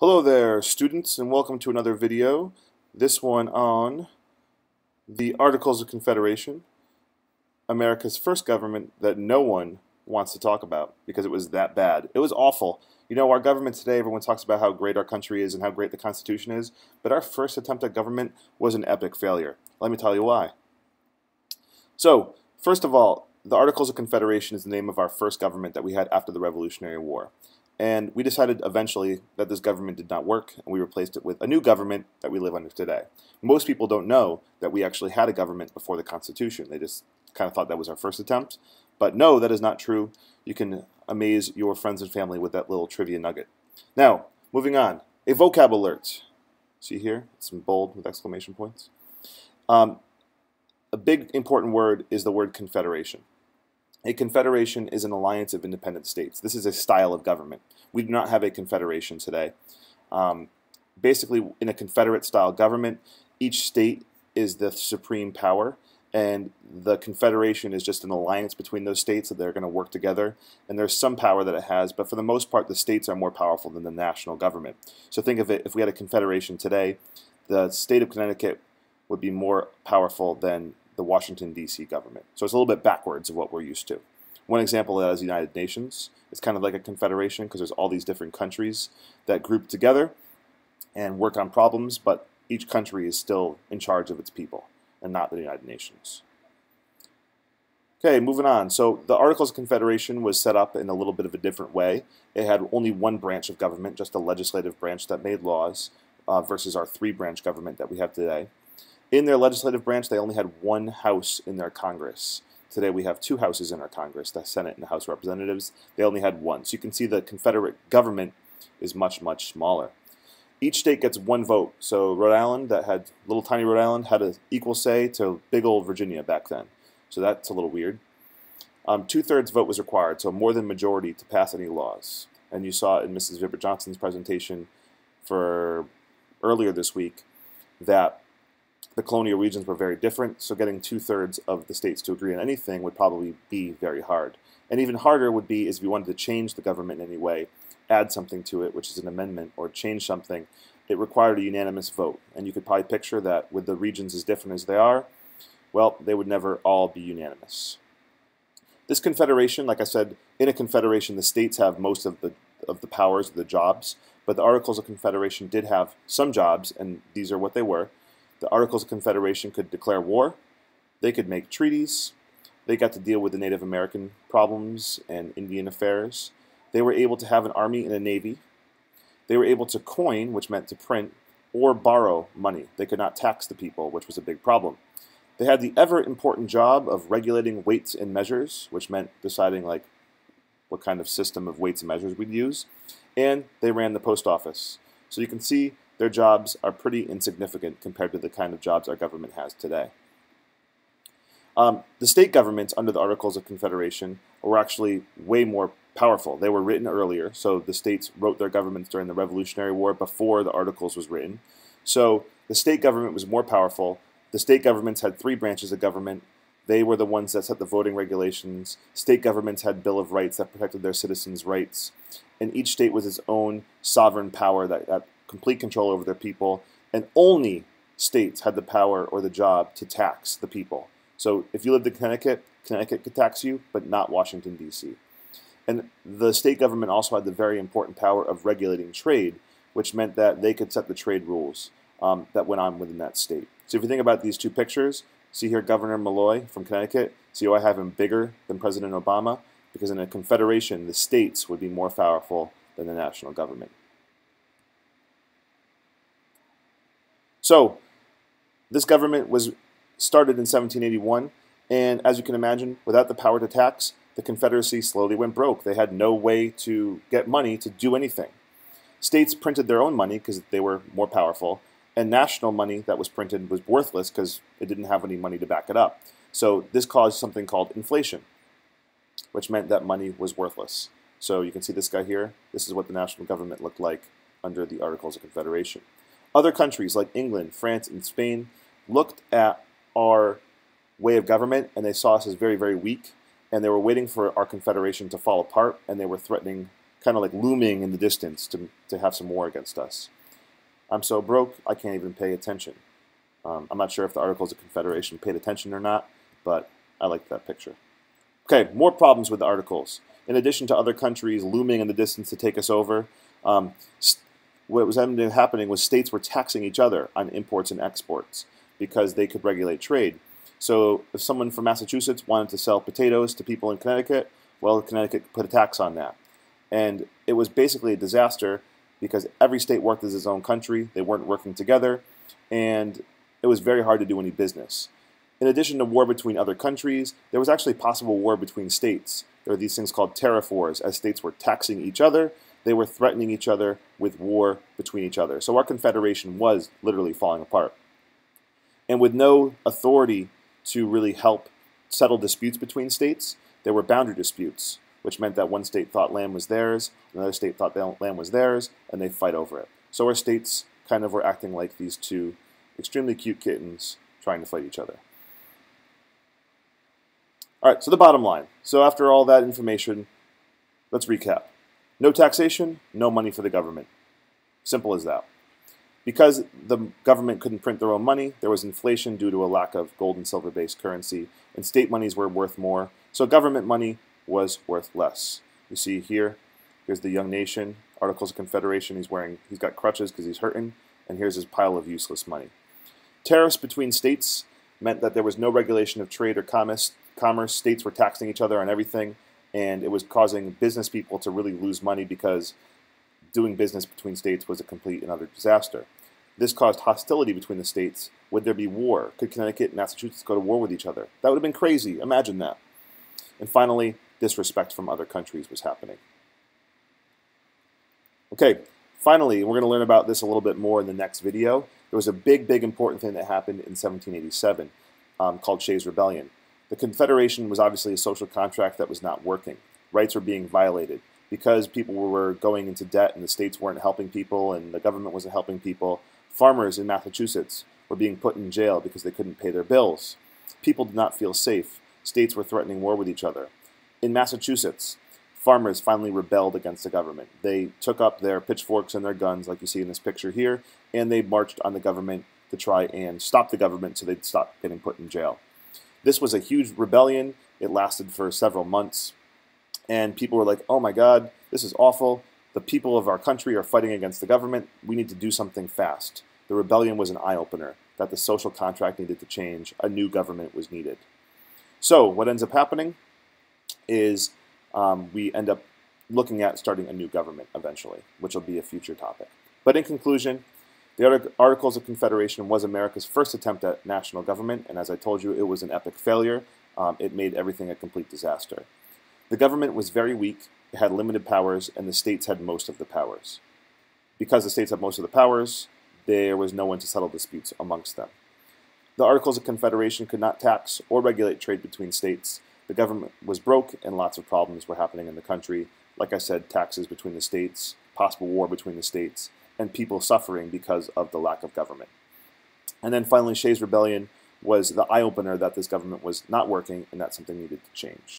Hello there students and welcome to another video. This one on the Articles of Confederation, America's first government that no one wants to talk about because it was that bad. It was awful. You know, our government today, everyone talks about how great our country is and how great the Constitution is, but our first attempt at government was an epic failure. Let me tell you why. So, first of all, the Articles of Confederation is the name of our first government that we had after the Revolutionary War. And we decided eventually that this government did not work, and we replaced it with a new government that we live under today. Most people don't know that we actually had a government before the Constitution. They just kind of thought that was our first attempt. But no, that is not true. You can amaze your friends and family with that little trivia nugget. Now, moving on. A vocab alert. See here? It's in bold with exclamation points. Um, a big important word is the word confederation. A confederation is an alliance of independent states. This is a style of government. We do not have a confederation today. Um, basically, in a confederate style government, each state is the supreme power, and the confederation is just an alliance between those states that they're going to work together. And there's some power that it has, but for the most part, the states are more powerful than the national government. So think of it if we had a confederation today, the state of Connecticut would be more powerful than the Washington, D.C. government. So it's a little bit backwards of what we're used to. One example of that is the United Nations. It's kind of like a confederation because there's all these different countries that group together and work on problems, but each country is still in charge of its people and not the United Nations. Okay, moving on. So the Articles of Confederation was set up in a little bit of a different way. It had only one branch of government, just a legislative branch that made laws, uh, versus our three-branch government that we have today. In their legislative branch, they only had one house in their Congress. Today we have two houses in our Congress, the Senate and the House of Representatives. They only had one. So you can see the Confederate government is much, much smaller. Each state gets one vote. So Rhode Island, that had little tiny Rhode Island, had an equal say to big old Virginia back then. So that's a little weird. Um, Two-thirds vote was required, so more than majority to pass any laws. And you saw in Mrs. Vibert Johnson's presentation for earlier this week that the colonial regions were very different, so getting two-thirds of the states to agree on anything would probably be very hard. And even harder would be is if you wanted to change the government in any way, add something to it, which is an amendment, or change something, it required a unanimous vote. And you could probably picture that with the regions as different as they are, well, they would never all be unanimous. This confederation, like I said, in a confederation, the states have most of the of the powers, the jobs, but the Articles of Confederation did have some jobs, and these are what they were. The Articles of Confederation could declare war, they could make treaties, they got to deal with the Native American problems and Indian affairs. They were able to have an army and a navy. They were able to coin, which meant to print, or borrow money. They could not tax the people, which was a big problem. They had the ever important job of regulating weights and measures, which meant deciding like what kind of system of weights and measures we'd use. And they ran the post office. So you can see their jobs are pretty insignificant compared to the kind of jobs our government has today. Um, the state governments under the Articles of Confederation were actually way more powerful. They were written earlier, so the states wrote their governments during the Revolutionary War before the Articles was written. So the state government was more powerful. The state governments had three branches of government. They were the ones that set the voting regulations. State governments had Bill of Rights that protected their citizens' rights. And each state was its own sovereign power that, that complete control over their people, and only states had the power or the job to tax the people. So if you lived in Connecticut, Connecticut could tax you, but not Washington, D.C. And the state government also had the very important power of regulating trade, which meant that they could set the trade rules um, that went on within that state. So if you think about these two pictures, see here Governor Malloy from Connecticut, see how I have him bigger than President Obama? Because in a confederation, the states would be more powerful than the national government. So, this government was started in 1781, and as you can imagine, without the power to tax, the Confederacy slowly went broke. They had no way to get money to do anything. States printed their own money because they were more powerful, and national money that was printed was worthless because it didn't have any money to back it up. So this caused something called inflation, which meant that money was worthless. So you can see this guy here. This is what the national government looked like under the Articles of Confederation. Other countries like England, France, and Spain looked at our way of government and they saw us as very, very weak and they were waiting for our confederation to fall apart and they were threatening kind of like looming in the distance to, to have some war against us. I'm so broke, I can't even pay attention. Um, I'm not sure if the Articles of Confederation paid attention or not, but I like that picture. Okay, more problems with the Articles. In addition to other countries looming in the distance to take us over, um, what was happening was states were taxing each other on imports and exports because they could regulate trade. So if someone from Massachusetts wanted to sell potatoes to people in Connecticut, well, Connecticut could put a tax on that. And it was basically a disaster because every state worked as its own country. They weren't working together, and it was very hard to do any business. In addition to war between other countries, there was actually possible war between states. There were these things called tariff wars. As states were taxing each other, they were threatening each other with war between each other. So our confederation was literally falling apart. And with no authority to really help settle disputes between states, there were boundary disputes, which meant that one state thought land was theirs, another state thought land was theirs, and they fight over it. So our states kind of were acting like these two extremely cute kittens trying to fight each other. All right, so the bottom line. So after all that information, let's recap. No taxation, no money for the government. Simple as that. Because the government couldn't print their own money, there was inflation due to a lack of gold and silver based currency, and state monies were worth more, so government money was worth less. You see here, here's the young nation, Articles of Confederation, he's wearing, he's got crutches because he's hurting, and here's his pile of useless money. Tariffs between states meant that there was no regulation of trade or commerce. Commerce states were taxing each other on everything, and it was causing business people to really lose money because doing business between states was a complete and utter disaster. This caused hostility between the states. Would there be war? Could Connecticut and Massachusetts go to war with each other? That would have been crazy. Imagine that. And finally, disrespect from other countries was happening. Okay, finally, we're going to learn about this a little bit more in the next video. There was a big, big important thing that happened in 1787 um, called Shays' Rebellion. The Confederation was obviously a social contract that was not working. Rights were being violated. Because people were going into debt and the states weren't helping people and the government wasn't helping people, farmers in Massachusetts were being put in jail because they couldn't pay their bills. People did not feel safe. States were threatening war with each other. In Massachusetts, farmers finally rebelled against the government. They took up their pitchforks and their guns, like you see in this picture here, and they marched on the government to try and stop the government so they'd stop getting put in jail. This was a huge rebellion. It lasted for several months. And people were like, oh my God, this is awful. The people of our country are fighting against the government. We need to do something fast. The rebellion was an eye opener that the social contract needed to change. A new government was needed. So, what ends up happening is um, we end up looking at starting a new government eventually, which will be a future topic. But in conclusion, the Articles of Confederation was America's first attempt at national government, and as I told you, it was an epic failure. Um, it made everything a complete disaster. The government was very weak, it had limited powers, and the states had most of the powers. Because the states had most of the powers, there was no one to settle disputes amongst them. The Articles of Confederation could not tax or regulate trade between states. The government was broke, and lots of problems were happening in the country. Like I said, taxes between the states, possible war between the states, and people suffering because of the lack of government. And then finally, Shays' Rebellion was the eye opener that this government was not working and that something needed to change.